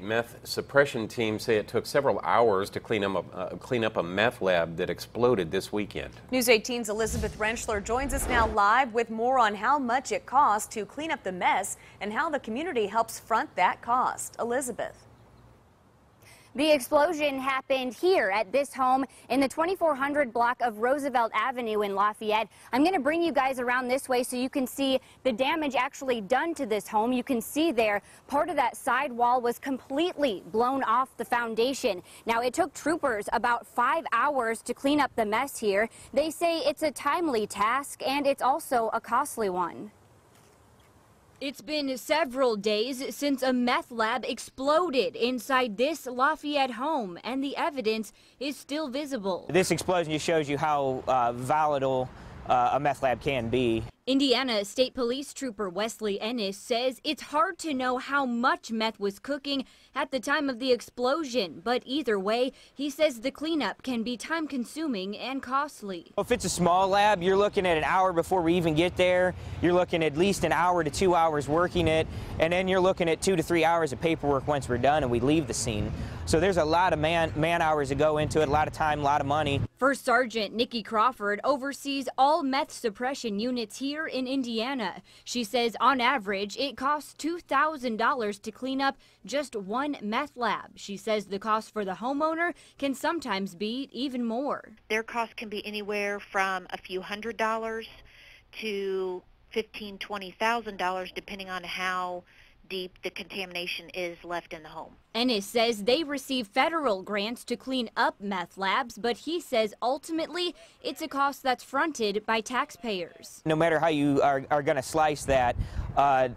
Meth suppression teams say it took several hours to clean up, a, uh, clean up a meth lab that exploded this weekend. News 18's Elizabeth Rentschler joins us now live with more on how much it costs to clean up the mess and how the community helps front that cost. Elizabeth. The explosion happened here at this home in the 2400 block of Roosevelt Avenue in Lafayette. I'm going to bring you guys around this way so you can see the damage actually done to this home. You can see there part of that side wall was completely blown off the foundation. Now, it took troopers about five hours to clean up the mess here. They say it's a timely task and it's also a costly one. It's been several days since a meth lab exploded inside this Lafayette home, and the evidence is still visible. This explosion just shows you how uh, volatile uh, a meth lab can be. Indiana State Police Trooper Wesley Ennis says it's hard to know how much meth was cooking at the time of the explosion, but either way, he says the cleanup can be time consuming and costly. If it's a small lab, you're looking at an hour before we even get there. You're looking at least an hour to two hours working it, and then you're looking at two to three hours of paperwork once we're done and we leave the scene. So there's a lot of man, man hours that go into it, a lot of time, a lot of money. First Sergeant Nikki Crawford oversees all meth suppression units here in Indiana. She says on average it costs $2,000 to clean up just one meth lab. She says the cost for the homeowner can sometimes be even more. Their cost can be anywhere from a few hundred dollars to fifteen, twenty thousand dollars depending on how deep the contamination is left in the home. Ennis says they receive federal grants to clean up meth labs, but he says ultimately it's a cost that's fronted by taxpayers. No matter how you are, are going to slice that, uh,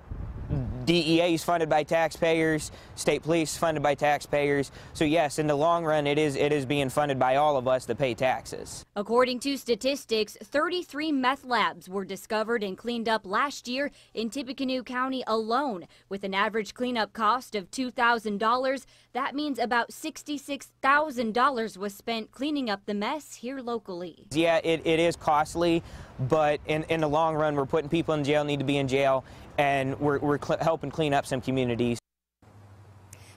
DEA is funded by taxpayers, state police funded by taxpayers. So yes, in the long run, it is it is being funded by all of us that pay taxes. According to statistics, 33 meth labs were discovered and cleaned up last year in Tippecanoe County alone, with an average cleanup cost of $2,000. That means about $66,000 was spent cleaning up the mess here locally. Yeah, it, it is costly, but in, in the long run, we're putting people in jail, need to be in jail, and we're, we're helping clean up some communities.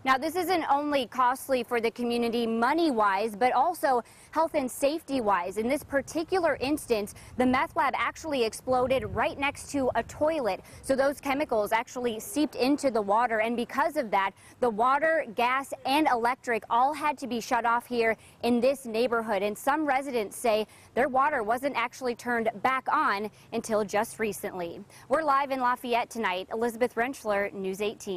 Now, this isn't only costly for the community money-wise, but also health and safety-wise. In this particular instance, the meth lab actually exploded right next to a toilet. So those chemicals actually seeped into the water. And because of that, the water, gas, and electric all had to be shut off here in this neighborhood. And some residents say their water wasn't actually turned back on until just recently. We're live in Lafayette tonight. Elizabeth Rentschler, News 18.